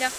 行